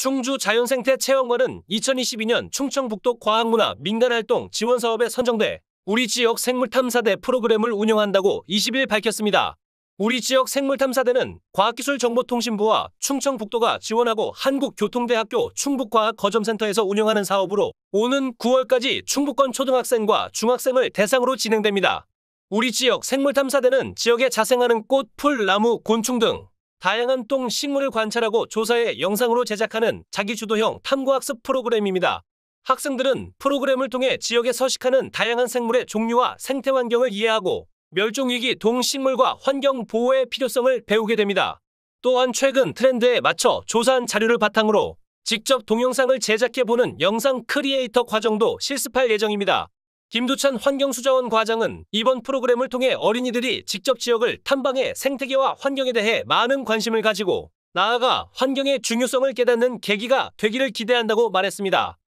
충주 자연생태 체험관은 2022년 충청북도 과학문화 민간활동 지원사업에 선정돼 우리 지역 생물탐사대 프로그램을 운영한다고 20일 밝혔습니다. 우리 지역 생물탐사대는 과학기술정보통신부와 충청북도가 지원하고 한국교통대학교 충북과학거점센터에서 운영하는 사업으로 오는 9월까지 충북권 초등학생과 중학생을 대상으로 진행됩니다. 우리 지역 생물탐사대는 지역에 자생하는 꽃, 풀, 나무, 곤충 등 다양한 똥, 식물을 관찰하고 조사해 영상으로 제작하는 자기주도형 탐구학습 프로그램입니다. 학생들은 프로그램을 통해 지역에 서식하는 다양한 생물의 종류와 생태 환경을 이해하고 멸종위기 동식물과 환경 보호의 필요성을 배우게 됩니다. 또한 최근 트렌드에 맞춰 조사한 자료를 바탕으로 직접 동영상을 제작해보는 영상 크리에이터 과정도 실습할 예정입니다. 김두찬 환경수자원 과장은 이번 프로그램을 통해 어린이들이 직접 지역을 탐방해 생태계와 환경에 대해 많은 관심을 가지고 나아가 환경의 중요성을 깨닫는 계기가 되기를 기대한다고 말했습니다.